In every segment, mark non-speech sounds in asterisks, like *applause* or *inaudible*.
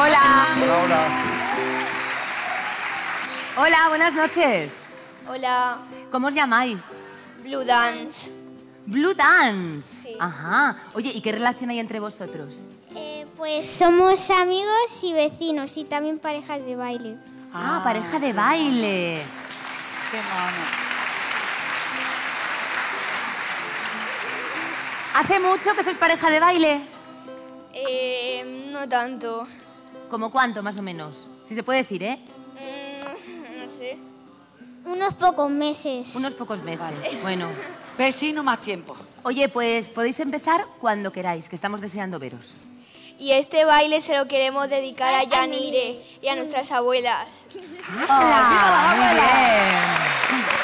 Hola. Hola, buenas noches. Hola, ¿Cómo os llamáis? Blue Dance. Blue Dance. Sí. Ajá. Oye, ¿y qué relación hay entre vosotros? Eh, pues somos amigos y vecinos y también parejas de baile. Ah, pareja de baile. Qué mono. ¿Hace mucho que sois pareja de baile? Eh, no tanto. ¿Como cuánto, más o menos? Si se puede decir, ¿eh? Mm, no sé. Unos pocos meses. Unos pocos meses. Bueno. *laughs* Vecino más tiempo. Oye, pues podéis empezar cuando queráis, que estamos deseando veros. Y este baile se lo queremos dedicar a Yanire y a nuestras abuelas. ¡Ah, muy bien! *laughs*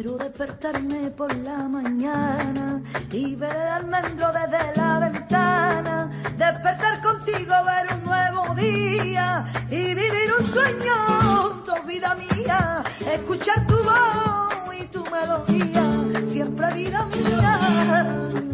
Quiero despertarme por la mañana y ver el almendro desde la ventana. Despertar contigo, ver un nuevo día y vivir un sueño junto, vida mía. Escuchar tu voz y tu melodía, siempre vida mía.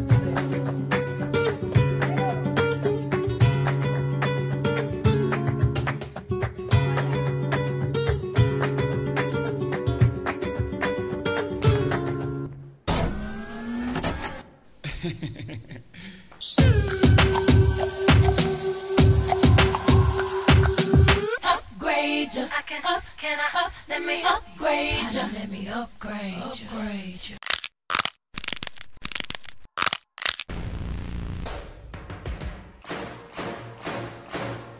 Upgrade you. I can up, can I up? Let me upgrade you. Let me upgrade you. Upgrade you.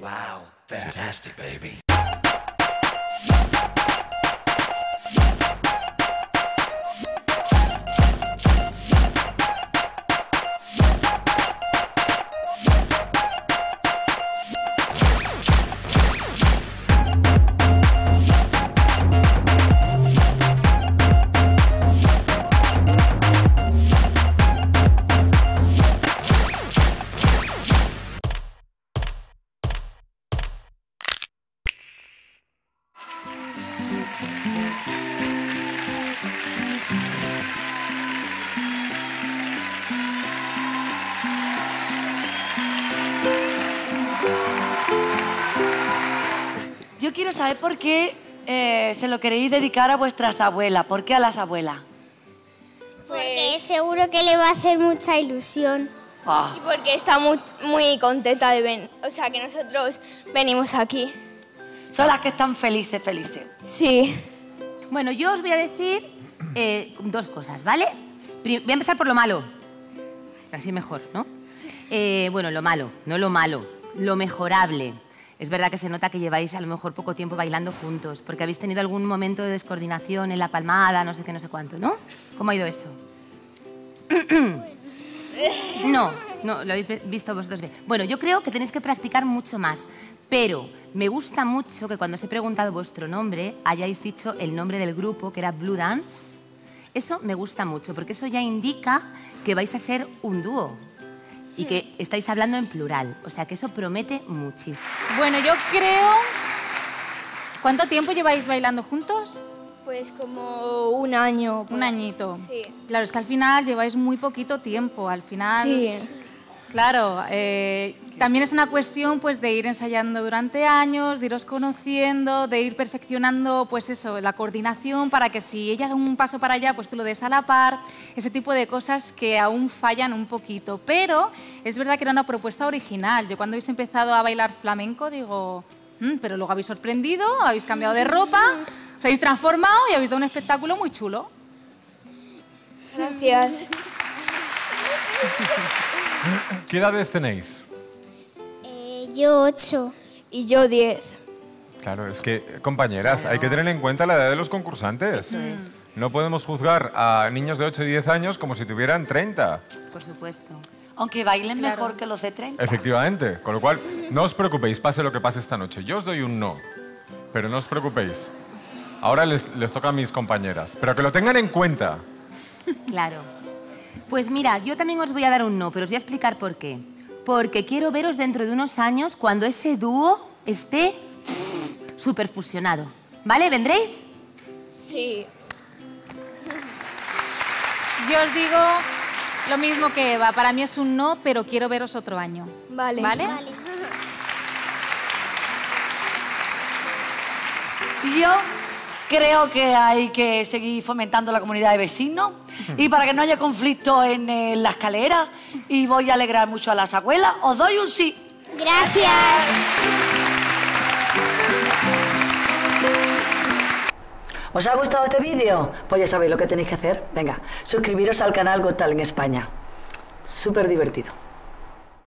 Wow, fantastic, baby. Yo quiero saber por qué eh, se lo queréis dedicar a vuestras abuelas. ¿Por qué a las abuelas? Porque seguro que le va a hacer mucha ilusión. Ah, Y porque está muy, muy contenta de venir. O sea, que nosotros venimos aquí. son las que están felices, felices. Sí. Bueno, yo os voy a decir eh, dos cosas, ¿vale? Voy a empezar por lo malo. Así mejor, ¿no? Eh, bueno, lo malo, no lo malo, lo mejorable. Es verdad que se nota que lleváis a lo mejor poco tiempo bailando juntos, porque habéis tenido algún momento de descoordinación en la palmada, no sé qué, no sé cuánto, ¿no? ¿Cómo ha ido eso? *clears throat* No, no, lo habéis visto vosotros bien. Bueno, yo creo que tenéis que practicar mucho más, pero me gusta mucho que cuando os he preguntado vuestro nombre hayáis dicho el nombre del grupo, que era Blue Dance. Eso me gusta mucho, porque eso ya indica que vais a ser un dúo y que estáis hablando en plural. O sea, que eso promete muchísimo. Bueno, yo creo... ¿Cuánto tiempo lleváis bailando juntos? Pues como un año. Un añito. Sí. Claro, es que al final lleváis muy poquito tiempo. Al final... Sí. Claro, eh, también es una cuestión pues de ir ensayando durante años, de iros conociendo, de ir perfeccionando pues eso, la coordinación para que si ella da un paso para allá, pues tú lo des a la par, ese tipo de cosas que aún fallan un poquito. Pero es verdad que era una propuesta original. Yo cuando habéis empezado a bailar flamenco digo, "Mm, pero luego habéis sorprendido, habéis cambiado de ropa, os habéis transformado y habéis dado un espectáculo muy chulo. Gracias. *laughs* ¿Qué edades tenéis? Yo ocho. Y yo diez. Claro, es que, compañeras, hay que tener en cuenta la edad de los concursantes. No podemos juzgar a niños de 8 y 10 años como si tuvieran 30. Por supuesto. Aunque bailen mejor que los de 30. Efectivamente. Con lo cual, no os preocupéis, pase lo que pase esta noche. Yo os doy un no, pero no os preocupéis. Ahora les, les toca a mis compañeras. Pero que lo tengan en cuenta. Claro. Pues mira, yo también os voy a dar un no, pero os voy a explicar por qué. Porque quiero veros dentro de unos años cuando ese dúo esté súper fusionado. ¿Vale? ¿Vendréis? Sí. Yo os digo lo mismo que Eva. Para mí es un no, pero quiero veros otro año. Vale. ¿Vale? Yo creo que hay que seguir fomentando la comunidad de vecinos y para que no haya conflicto en eh, la escalera y voy a alegrar mucho a las abuelas, os doy un sí. Gracias. ¿Os ha gustado este vídeo? Pues ya sabéis lo que tenéis que hacer. Venga, suscribiros al canal Got Talent España. Súper divertido.